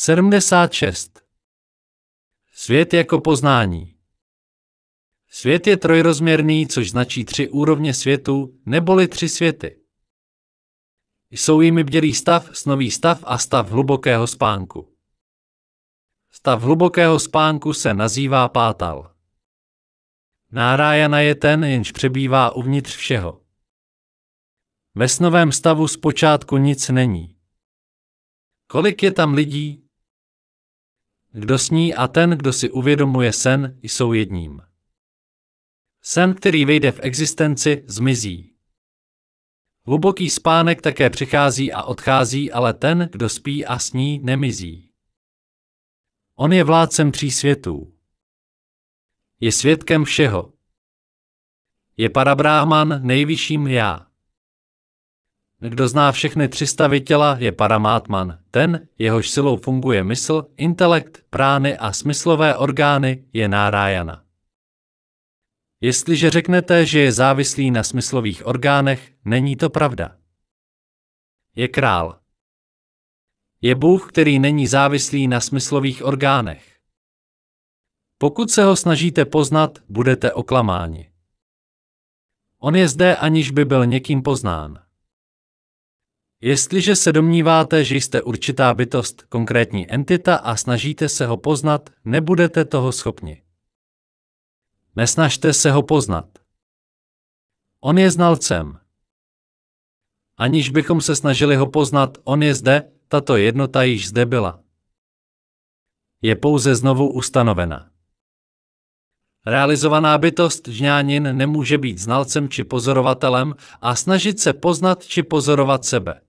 76. Svět jako poznání. Svět je trojrozměrný, což značí tři úrovně světu, neboli tři světy. Jsou jimi bdělý stav, snový stav a stav hlubokého spánku. Stav hlubokého spánku se nazývá pátal. Nárájana je ten, jenž přebývá uvnitř všeho. Ve snovém stavu zpočátku nic není. Kolik je tam lidí? Kdo sní a ten, kdo si uvědomuje sen, jsou jedním. Sen, který vejde v existenci, zmizí. Hluboký spánek také přichází a odchází, ale ten, kdo spí a sní, nemizí. On je vládcem tří světů. Je svědkem všeho. Je parabráhman nejvyšším já. Kdo zná všechny tři stavy těla, je paramátman. Ten, jehož silou funguje mysl, intelekt, prány a smyslové orgány, je nárájana. Jestliže řeknete, že je závislý na smyslových orgánech, není to pravda. Je král. Je Bůh, který není závislý na smyslových orgánech. Pokud se ho snažíte poznat, budete oklamáni. On je zde, aniž by byl někým poznán. Jestliže se domníváte, že jste určitá bytost, konkrétní entita a snažíte se ho poznat, nebudete toho schopni. Nesnažte se ho poznat. On je znalcem. Aniž bychom se snažili ho poznat, on je zde, tato jednota již zde byla. Je pouze znovu ustanovena. Realizovaná bytost žňánin nemůže být znalcem či pozorovatelem a snažit se poznat či pozorovat sebe.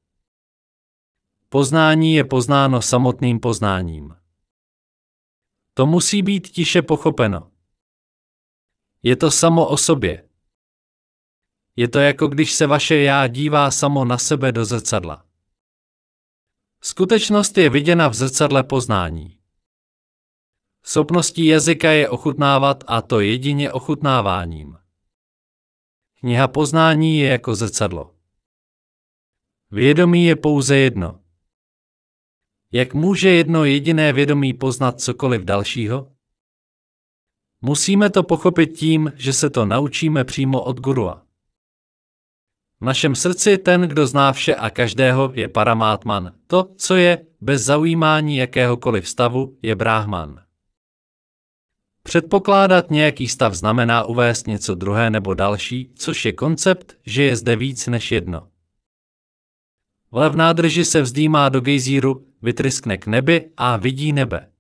Poznání je poznáno samotným poznáním. To musí být tiše pochopeno. Je to samo o sobě. Je to jako když se vaše já dívá samo na sebe do zrcadla. Skutečnost je viděna v zrcadle poznání. Schopností jazyka je ochutnávat a to jedině ochutnáváním. Kniha poznání je jako zrcadlo. Vědomí je pouze jedno. Jak může jedno jediné vědomí poznat cokoliv dalšího? Musíme to pochopit tím, že se to naučíme přímo od gurua. V našem srdci ten, kdo zná vše a každého, je paramátman. To, co je, bez zaujímání jakéhokoliv stavu, je bráhman. Předpokládat nějaký stav znamená uvést něco druhé nebo další, což je koncept, že je zde víc než jedno. Vole v nádrži se vzdýmá do gejzíru, vytryskne k nebi a vidí nebe.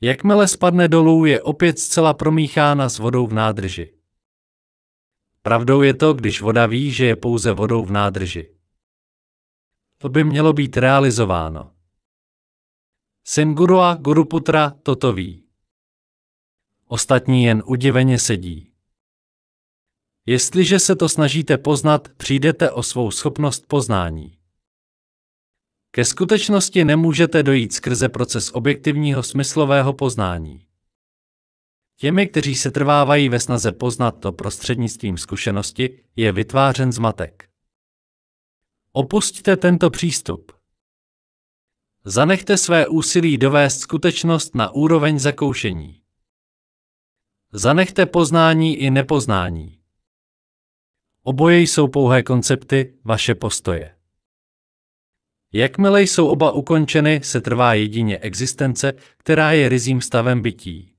Jakmile spadne dolů, je opět zcela promíchána s vodou v nádrži. Pravdou je to, když voda ví, že je pouze vodou v nádrži. To by mělo být realizováno. Syn Gurua, Guruputra, toto ví. Ostatní jen udiveně sedí. Jestliže se to snažíte poznat, přijdete o svou schopnost poznání. Ke skutečnosti nemůžete dojít skrze proces objektivního smyslového poznání. Těmi, kteří se trvávají ve snaze poznat to prostřednictvím zkušenosti, je vytvářen zmatek. Opusťte tento přístup. Zanechte své úsilí dovést skutečnost na úroveň zakoušení. Zanechte poznání i nepoznání. Oboje jsou pouhé koncepty, vaše postoje. Jakmile jsou oba ukončeny, se trvá jedině existence, která je rizím stavem bytí.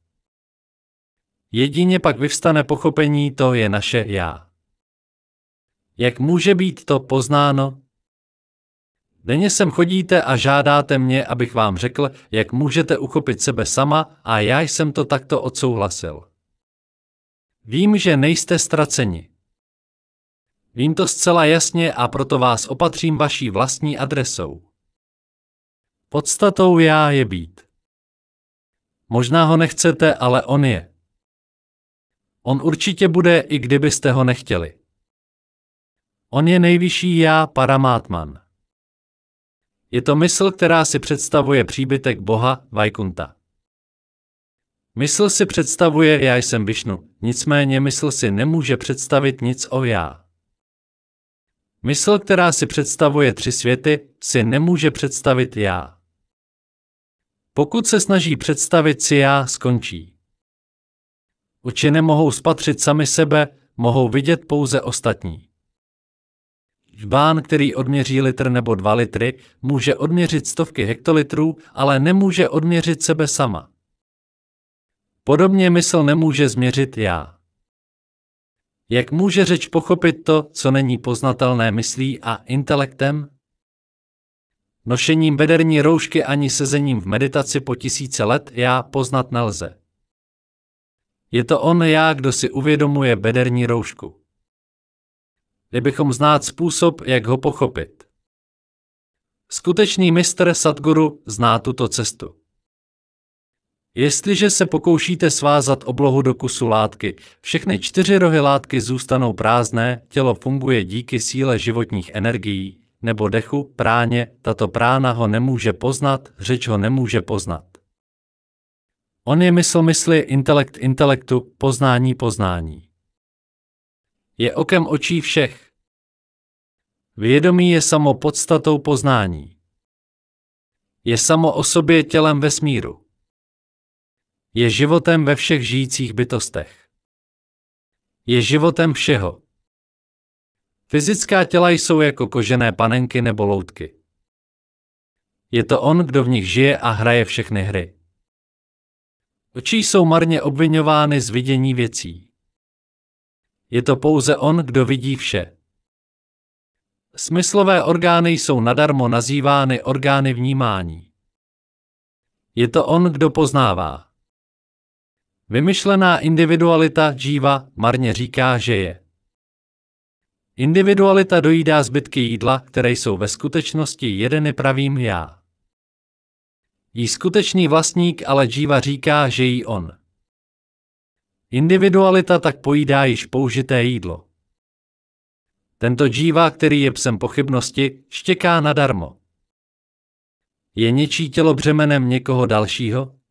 Jedině pak vyvstane pochopení, to je naše já. Jak může být to poznáno? Denně sem chodíte a žádáte mě, abych vám řekl, jak můžete uchopit sebe sama a já jsem to takto odsouhlasil. Vím, že nejste ztraceni. Vím to zcela jasně a proto vás opatřím vaší vlastní adresou. Podstatou já je být. Možná ho nechcete, ale on je. On určitě bude, i kdybyste ho nechtěli. On je nejvyšší já, Paramátman. Je to mysl, která si představuje příbytek Boha, Vajkunta. Mysl si představuje, já jsem Višnu, nicméně mysl si nemůže představit nic o já. Mysl, která si představuje tři světy, si nemůže představit já. Pokud se snaží představit si já, skončí. Oči nemohou spatřit sami sebe, mohou vidět pouze ostatní. Žbán, který odměří litr nebo dva litry, může odměřit stovky hektolitrů, ale nemůže odměřit sebe sama. Podobně mysl nemůže změřit já. Jak může řeč pochopit to, co není poznatelné myslí a intelektem? Nošením bederní roušky ani sezením v meditaci po tisíce let já poznat nelze. Je to on já, kdo si uvědomuje bederní roušku. Kdybychom znát způsob, jak ho pochopit. Skutečný mistr Sadguru zná tuto cestu. Jestliže se pokoušíte svázat oblohu do kusu látky, všechny čtyři rohy látky zůstanou prázdné, tělo funguje díky síle životních energií, nebo dechu, práně, tato prána ho nemůže poznat, řeč ho nemůže poznat. On je mysl mysli, intelekt intelektu, poznání poznání. Je okem očí všech. Vědomí je samo podstatou poznání. Je samo o sobě tělem vesmíru. Je životem ve všech žijících bytostech. Je životem všeho. Fyzická těla jsou jako kožené panenky nebo loutky. Je to on, kdo v nich žije a hraje všechny hry. Oči jsou marně obvinovány z vidění věcí. Je to pouze on, kdo vidí vše. Smyslové orgány jsou nadarmo nazývány orgány vnímání. Je to on, kdo poznává. Vymyšlená individualita džíva marně říká, že je. Individualita dojídá zbytky jídla, které jsou ve skutečnosti jedeny pravým já. Jí skutečný vlastník ale džíva říká, že jí on. Individualita tak pojídá již použité jídlo. Tento džíva, který je psem pochybnosti, štěká nadarmo. Je něčí tělo břemenem někoho dalšího?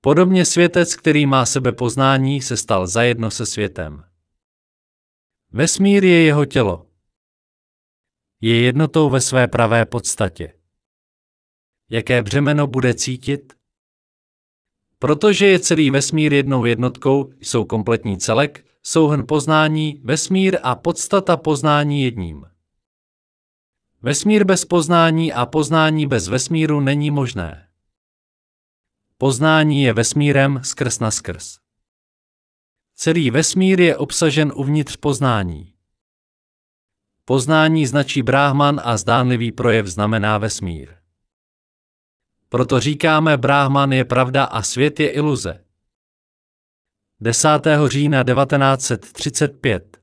Podobně světec, který má sebe poznání, se stal zajedno se světem. Vesmír je jeho tělo. Je jednotou ve své pravé podstatě. Jaké břemeno bude cítit? Protože je celý vesmír jednou jednotkou, jsou kompletní celek, souhrn poznání, vesmír a podstata poznání jedním. Vesmír bez poznání a poznání bez vesmíru není možné. Poznání je vesmírem skrz na skrz. Celý vesmír je obsažen uvnitř poznání. Poznání značí Brahman a zdánlivý projev znamená vesmír. Proto říkáme, Brahman je pravda a svět je iluze. 10. října 1935